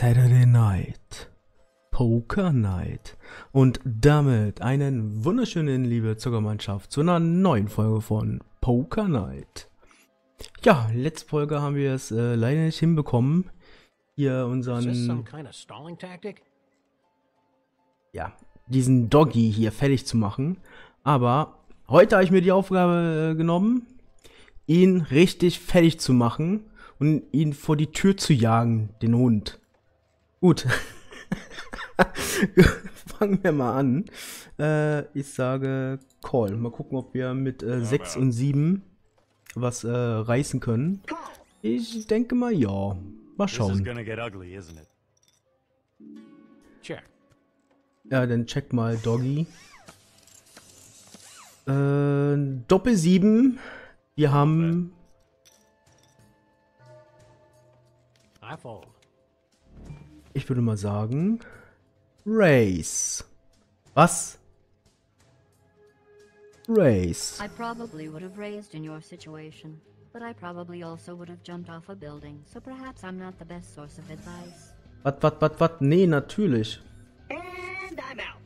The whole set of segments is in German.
Saturday Night. Poker Night. Und damit einen wunderschönen, liebe Zuckermannschaft, zu einer neuen Folge von Poker Night. Ja, letzte Folge haben wir es äh, leider nicht hinbekommen, hier unseren, ja, diesen Doggy hier fertig zu machen. Aber heute habe ich mir die Aufgabe äh, genommen, ihn richtig fertig zu machen und ihn vor die Tür zu jagen, den Hund. Gut. Fangen wir mal an. Äh, ich sage Call. Mal gucken, ob wir mit äh, 6 und 7 was äh, reißen können. Ich denke mal ja. Mal schauen. Ja, dann check mal Doggy. Äh, Doppel 7. Wir haben. I fold. Ich würde mal sagen. Race. Was? Race. I probably would have raised in your situation, but I probably also would have jumped off a building, so perhaps I'm not the best source of advice. Wat, wat, wat, wat? Nee, natürlich. And I'm out.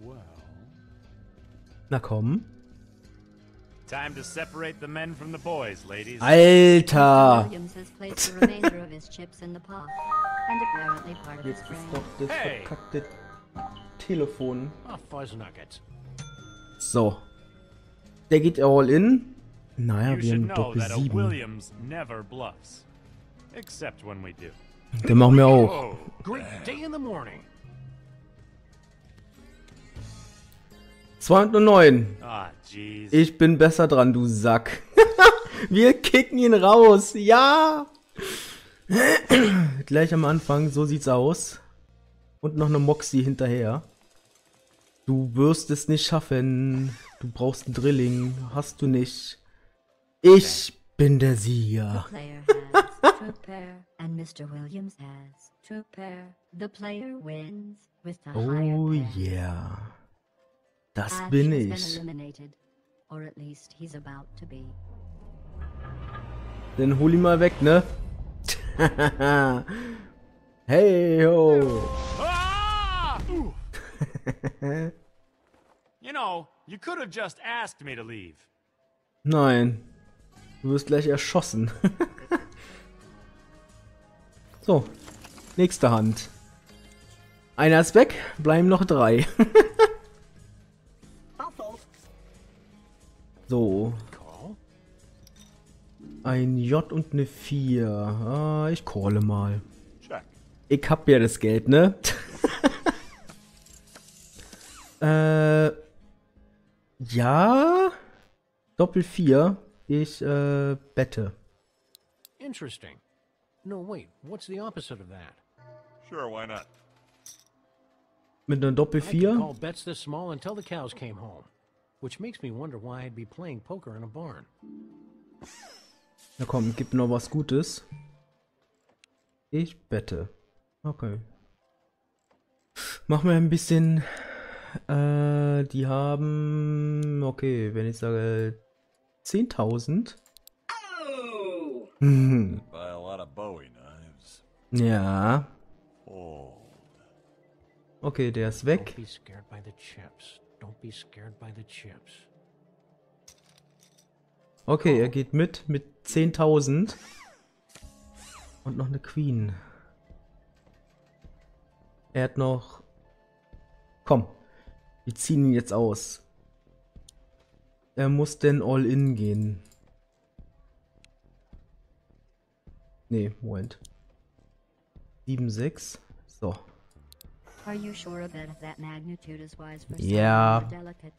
Well. Na komm. Time to separate the men from the boys, ladies. Mr. Alter! Williams has placed the remainder of his chips in the pot, and apparently part of his Jetzt brain. ist doch das Hey. verkackte Telefon. Oh. So. Der geht all in. Naja, you wir haben know Doppel that a 7. Williams never bluffs. Except when we do. Den machen wir auch. Oh, Great day in the morning. 209. ah, jeez. Ich bin besser dran, du Sack. Wir kicken ihn raus. Ja. Gleich am Anfang, so sieht's aus. Und noch eine Moxie hinterher. Du wirst es nicht schaffen. Du brauchst ein Drilling. Hast du nicht. Ich bin der Sieger. Oh yeah. Das Ash bin ich. Dann hol ihn mal weg, ne? hey ho. Ah! You know, you could have just asked me to leave. Nein. Du wirst gleich erschossen. so. Nächste Hand. Einer ist weg, bleiben noch drei. So. Ein J und eine 4. Ah, ich calle mal. Ich hab ja das Geld, ne? äh. Ja. Doppel 4. Ich äh, bette. Interesting. No, wait. What's the opposite of that? Sure, why not? Mit einer Doppel I could 4. Which makes me wonder why I'd be playing poker in a barn. Na komm, gib noch was Gutes. Ich bette. Okay. Machen wir ein bisschen. Äh, die haben. Okay, wenn ich sage 10.000. Oh! Mhm. Buy a lot of Bowie knives. Ja. Okay, der ist weg. Don't be scared by the chips. Okay, er geht mit mit 10.000. Und noch eine Queen. Er hat noch. Komm. Wir ziehen ihn jetzt aus. Er muss denn all in gehen. Nee, Moment. 7, 6. So. Are you sure a bet of that magnitude is wise for Yeah. delicate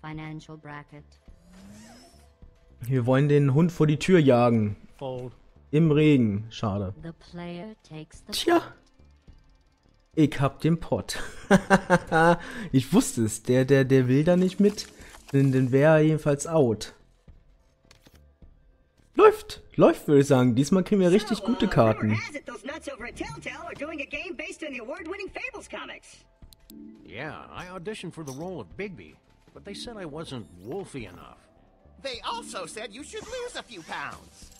financial bracket? Wir wollen den Hund vor die Tür jagen. Fold. Im Regen. Schade. The player takes the Tja. Ich hab den Pott. ich wusste es. Der, der, der will da nicht mit. Denn dann wäre er jedenfalls out. Läuft. Läuft, würde ich sagen. Diesmal kriegen wir richtig So, gute uh, Karten. Yeah, I auditioned for the role of Bigby, but they said I wasn't wolfy enough. They also said you should lose a few pounds.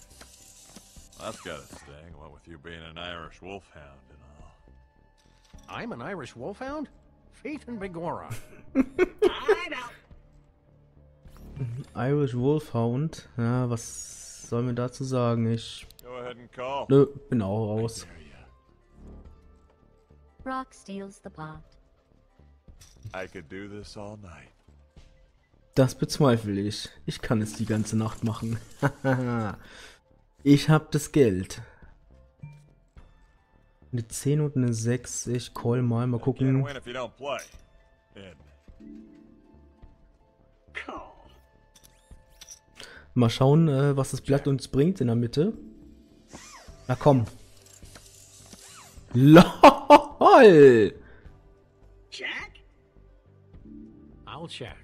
That's got a sting, what with you being an Irish wolfhound and all. I'm an Irish wolfhound? Fate and Begorra. I'm out. Irish Wolfhound. Ja, was soll man dazu sagen? Ich Go ahead and call. nö, bin auch raus. Brock steals the pot. I could do this all night. Das bezweifle ich. Ich kann es die ganze Nacht machen. ich hab das Geld. Eine 10 und eine 6. Ich call mal. Mal gucken. win Mal schauen, äh, was das Blatt uns bringt in der Mitte. Na komm. LOL! Jack? I'll check.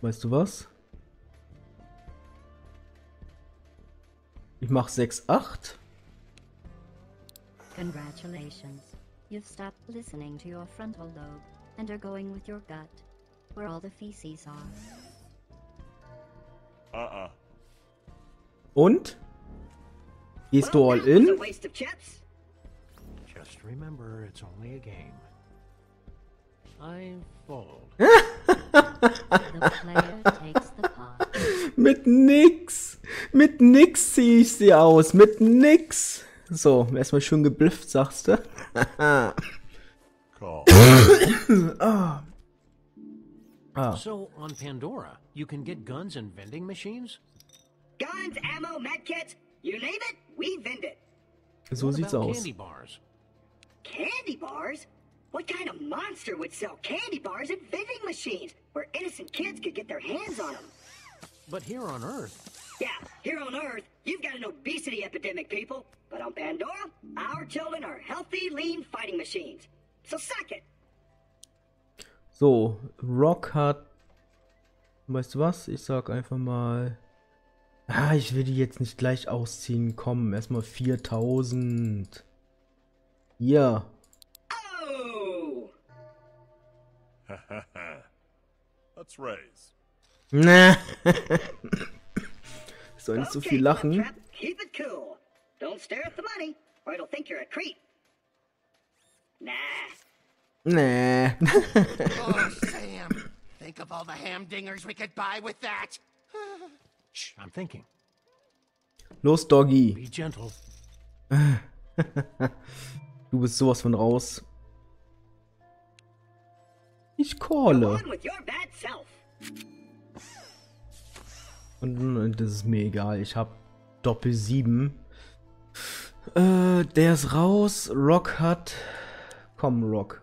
Weißt du was? Ich mach 6, 8. Congratulations. You've stopped listening to your frontal lobe and are going with your gut, where all the feces are. Uh-uh. Und? Gehst du all in? waste of chips. Just remember, it's only a game. I fold. The player takes the pot. Mit nix. Mit nix zieh ich sie aus. Mit nix. So, erstmal schön geblufft, sagst du? Call. Ah. So, on Pandora, you can get guns and vending machines? Guns, ammo, medkits, you name it, we vend it. So What sieht's about aus. candy bars? Candy bars? What kind of monster would sell candy bars at vending machines where innocent kids could get their hands on them? But here on Earth, Yeah, here on Earth, you've got an obesity epidemic, people. But on Pandora, our children are healthy, lean fighting machines. So suck it. So, Rock hat. Weißt du was? Ich sag einfach mal. Ah, ich will die jetzt nicht gleich ausziehen. Komm, erstmal 4000. Ja. Oh! Let's raise. Na. Soll nicht so Okay, viel lachen. Keep it cool. Don't stare at the money, or it'll think you're a creep. Nah. Nee. Oh, Sam. Think of all the hamdingers we could buy with that. shh, I'm thinking. Los, Doggy. Be gentle. Du bist sowas von raus. Ich calle. Self. Und das ist mir egal. Ich hab Doppel 7. Äh, der ist raus. Rock hat. Komm, Rock.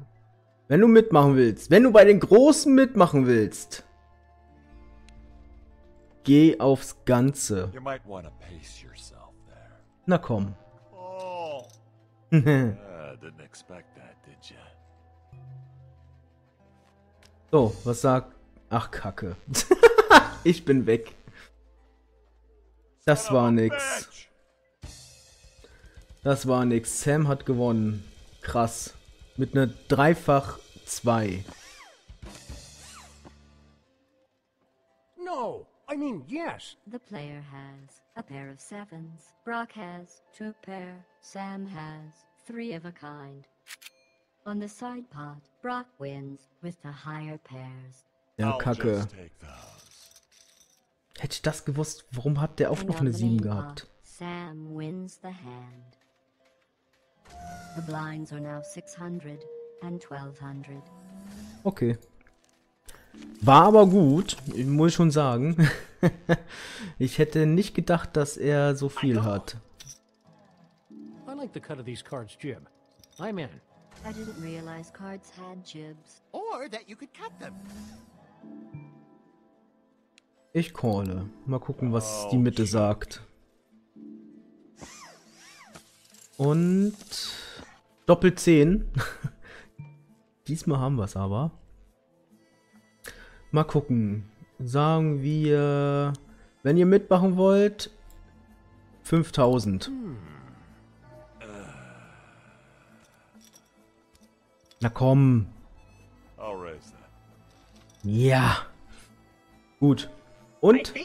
Wenn du mitmachen willst, wenn du bei den Großen mitmachen willst, geh aufs Ganze. Na komm. Oh. So, was sagt. Ach, Kacke. ich bin weg. Das war nix. Das war nix. Sam hat gewonnen. Krass. Mit einer Dreifach 2. No! I mean, yes! The player has a pair of sevens. Brock has two pair. Sam has three of a kind. On the side pot, Brock wins with the higher pairs. Ja, Kacke. Hätte ich das gewusst, warum hat der auch noch eine the 7 main gehabt? Sam wins the hand. The blinds are now 600 and 1200. Okay. War aber gut, muss ich schon sagen. ich hätte nicht gedacht, dass er so viel hat. I like the cut of these cards, Jib. I'm in. I didn't realize cards had jibs. Or that you could cut them. Ich calle. Mal gucken, was die Mitte sagt. Und Doppel 10. Diesmal haben wir es aber. Mal gucken. Sagen wir, wenn ihr mitmachen wollt, 5000. Na komm. Ja. Gut. Und?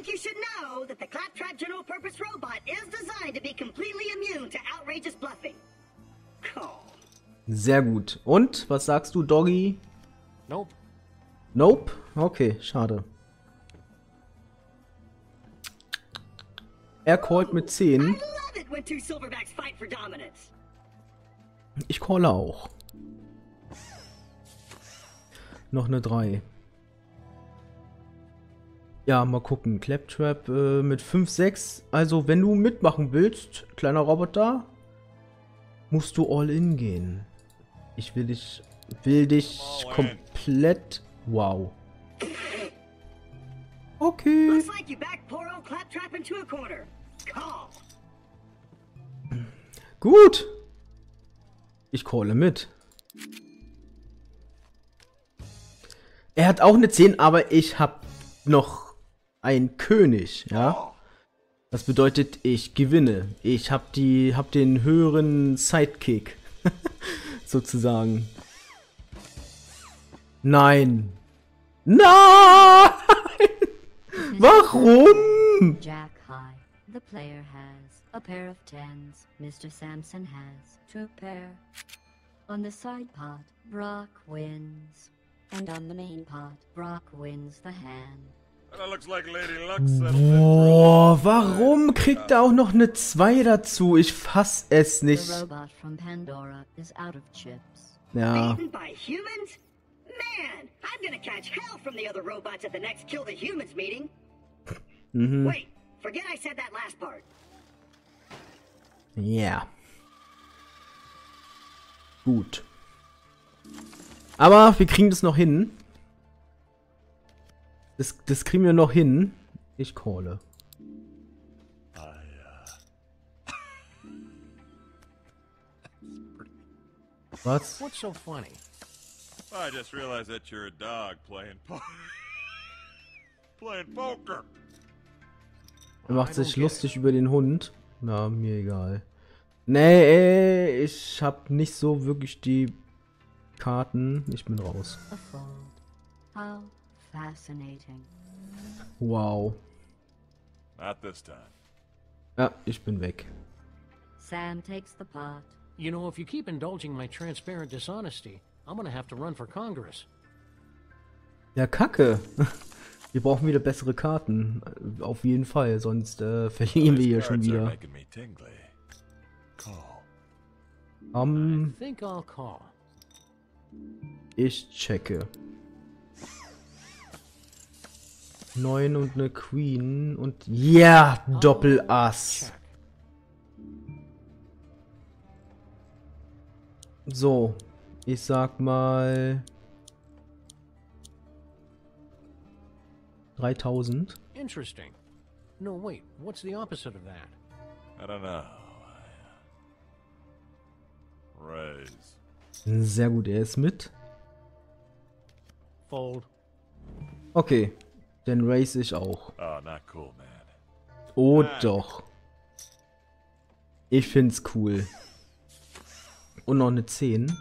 Sehr gut. Und? Was sagst du, Doggy? Nope. Nope? Okay, schade. Er callt mit I 10. love it when two silverbacks fight for dominance. Ich calle auch. Noch eine 3. Ja, mal gucken. Claptrap äh, mit 5, 6. Also, wenn du mitmachen willst, kleiner Roboter, musst du all in gehen. Ich will dich, will dich in. komplett. Wow. Okay. Looks like you backed poor old Claptrap into a corner. Call. Gut. Ich calle mit. Er hat auch eine 10, aber ich hab noch einen König, ja? Das bedeutet, ich gewinne. Ich hab die, hab den höheren Sidekick. Sozusagen. Nein. Nein! Warum? Jack high. The player has a pair of tens. Mr. Sampson has two pair. On the side pot, Brock wins. And on the main pot, Brock wins the hand. Boah, warum kriegt er auch noch eine 2 dazu? Ich fass es nicht. Ja, mhm. Ja. Gut. Aber wir kriegen das noch hin. Das, das kriegen wir noch hin. Ich calle. Was? What's so funny? I just realized that you're a dog playing po playing poker. Er macht sich lustig über den Hund. Na, mir egal. Nee, ey, ich hab nicht so wirklich die Karten. Ich bin raus. A fold. How fascinating. Wow. Not this time. Ja, ich bin weg. Sam takes the pot. You know, if you keep indulging my transparent dishonesty, I'm gonna have to run for Congress. Ja, kacke. Wir brauchen wieder bessere Karten. Auf jeden Fall, sonst äh, verlieren wir These hier schon cards wieder. making me tingly. Call. Um, I think I'll call. ich checke. 9 und eine Queen und ja, Doppelass. Check. So, ich sag mal 3000. Interesting. No, wait. What's the opposite of that? I don't know. Raise. Sehr gut, er ist mit. Fold. Okay, dann race ich auch. Oh, not cool, man. Oh doch. Ich find's cool. Und noch eine 10.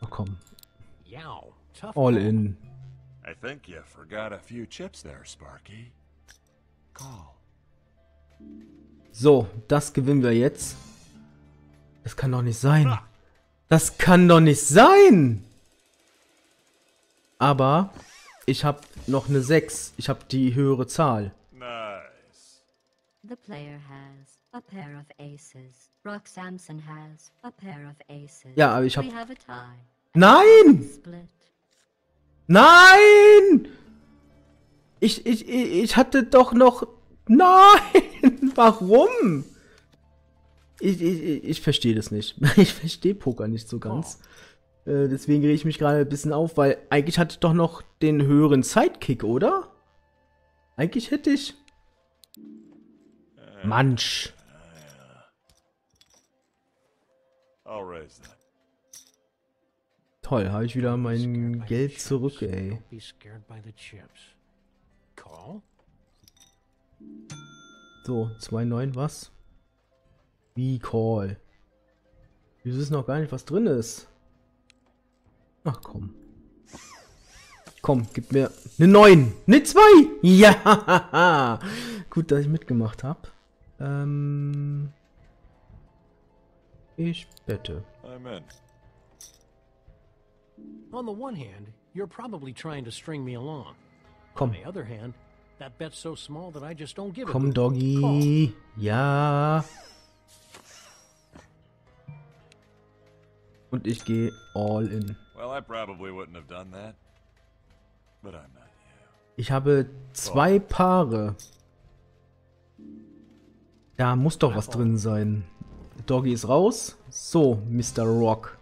Ach komm, all in. I think you forgot a few chips there, Sparky. Call. So, das gewinnen wir jetzt. Das kann doch nicht sein. Das kann doch nicht sein. Aber ich habe noch eine 6. Ich habe die höhere Zahl. Nice. The player has a pair of aces. Brock Sampson has a pair of aces. Ja, aber ich hab-. Nein! Split. Nein! Ich, ich, ich, ich hatte doch noch... Nein! Warum? Ich, ich, ich- ich verstehe das nicht. Ich verstehe Poker nicht so ganz. Äh, deswegen rege ich mich gerade ein bisschen auf, weil eigentlich hatte ich doch noch den höheren Sidekick, oder? Eigentlich hätte ich... Mansch. I'll raise that. Toll, habe ich wieder mein Geld zurück, ey. So, 2,9 was? Wie Call. Wir wissen noch gar nicht, was drin ist. Ach komm. Komm, gib mir eine 9. Eine 2. Ja. Gut, dass ich mitgemacht habe. Ähm, ich bette. I'm in. On the one hand, you're probably trying to string me along. On Komm, the other hand, that bet's so small that I just don't give a komm, hoot. Doggy. Ja. Und ich gehe all in. Well, I probably wouldn't have done that. But I'm not you. Ich habe zwei Paare. Da muss doch was drin sein. Doggy ist raus. So, Mr. Rock.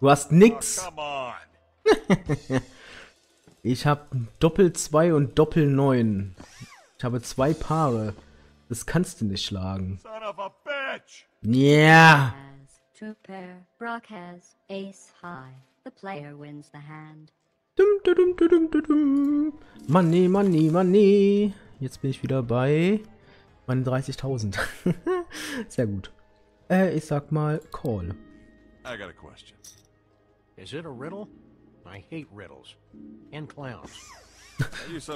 Du hast nix. On. Ich habe Doppel 2 und Doppel 9. Ich habe zwei Paare. Das kannst du nicht schlagen. Son of a bitch. Ja. Has two pair. Brock has ace high. The player wins the hand. Dum, dum, dum, dum, dum, dum. Money, money, money. Jetzt bin ich wieder bei meinen 30.000. Sehr gut. Äh, ich sag mal Call. I got a question. Is it a riddle? I hate riddles. And clowns.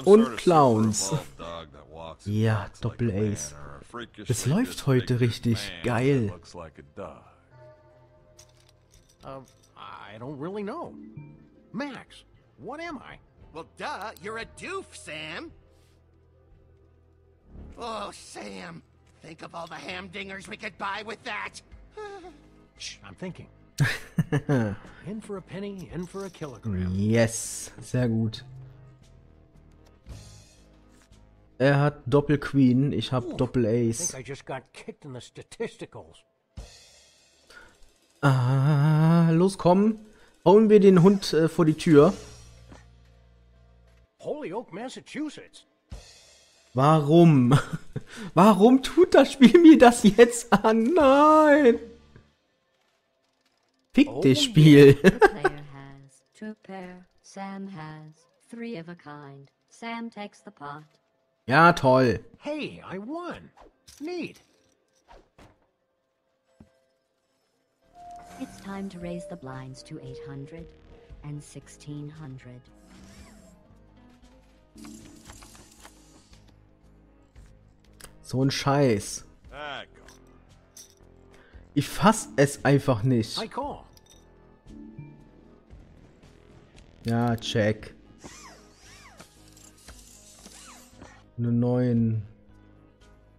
Und Clowns. Ja, Doppel-Ace. Das läuft heute richtig geil. Uh, I don't really know. Max, what am I? Well, duh, you're a doof, Sam. Oh, Sam, think of all the hamdingers we could buy with that. Shh, I'm thinking. in for a penny, in for a kilogram. Yes, sehr gut. Er hat Doppel Queen, ich hab Doppel I think I just got kicked in the statisticals. Ah, los komm. Hauen wir den Hund äh, vor die Tür. Holyoke, Massachusetts. Warum? Warum tut das Spiel mir das jetzt an? Nein. Fick Oh, dich, Spiel. The player has two pair. Sam has three of a kind. Sam takes the pot. Ja, toll. Hey, I won. Neat. It's time to raise the blinds to 800 and 1600. So ein Scheiß. Go. Ich fass es einfach nicht. I call. Ja, check. Eine 9.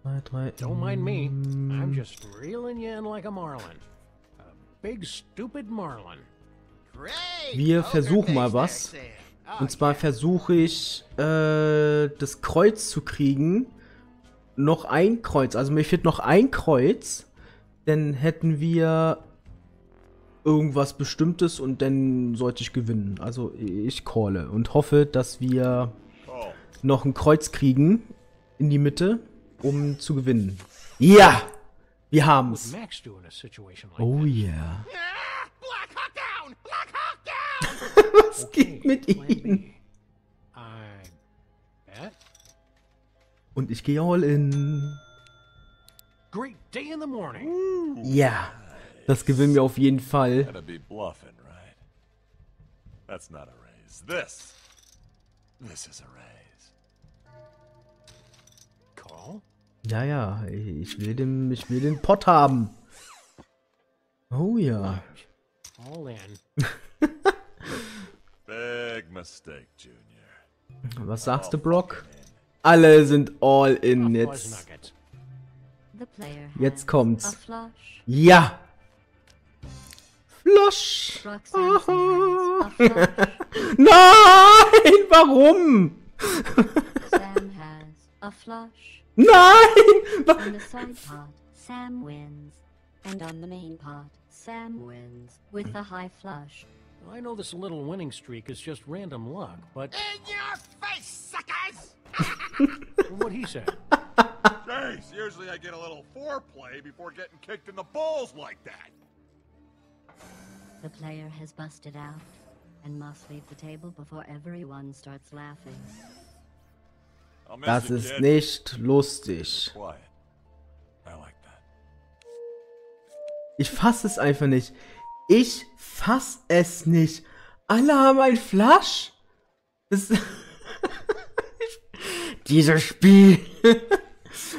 2, 3. Don't mind me. I'm mm. just reeling you in like a marlin. Wir versuchen mal was. Sam. Oh, Und zwar versuche ich, äh, das Kreuz zu kriegen. Noch ein Kreuz. Also mir fehlt noch ein Kreuz. Dann hätten wir irgendwas Bestimmtes und dann sollte ich gewinnen. Also ich calle und hoffe, dass wir Call. noch ein Kreuz kriegen in die Mitte, um zu gewinnen. Ja! Wir haben's. Oh yeah. Ah, Black Hawk down! Black Hawk down! Was geht mit Plan ihm? B. I bet. Und ich gehe all in. Great day in the morning. Ja. Das gewinnen wir auf jeden Fall. Gotta be bluffing, right? That's not a raise. This. This is a raise. Ja, ja, ich will den, ich will den Pott haben. Oh ja. All in. Big mistake, Junior. Was sagst du, Brock? Alle sind all in jetzt. Jetzt kommt's. Ja. Flush. Flush. Nein, warum? Sam has a flush. Nein. Wa- On the side pot, Sam wins. And on the main pot, Sam wins with the high flush. I know this little winning streak is just random luck, but In your face, suckers! what he said. Jeez, usually I get a little foreplay before getting kicked in the balls like that. The player has busted out and must leave the table before everyone starts laughing. Das ist nicht lustig. Ich fass es einfach nicht. Ich fass es nicht. Alle haben ein? Das Dieses Spiel.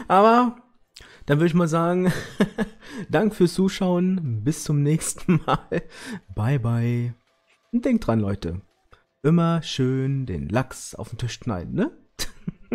Aber dann würde ich mal sagen, Dank fürs Zuschauen. Bis zum nächsten Mal. Bye, bye. Und denkt dran, Leute. Immer schön den Lachs auf den Tisch schneiden, ne?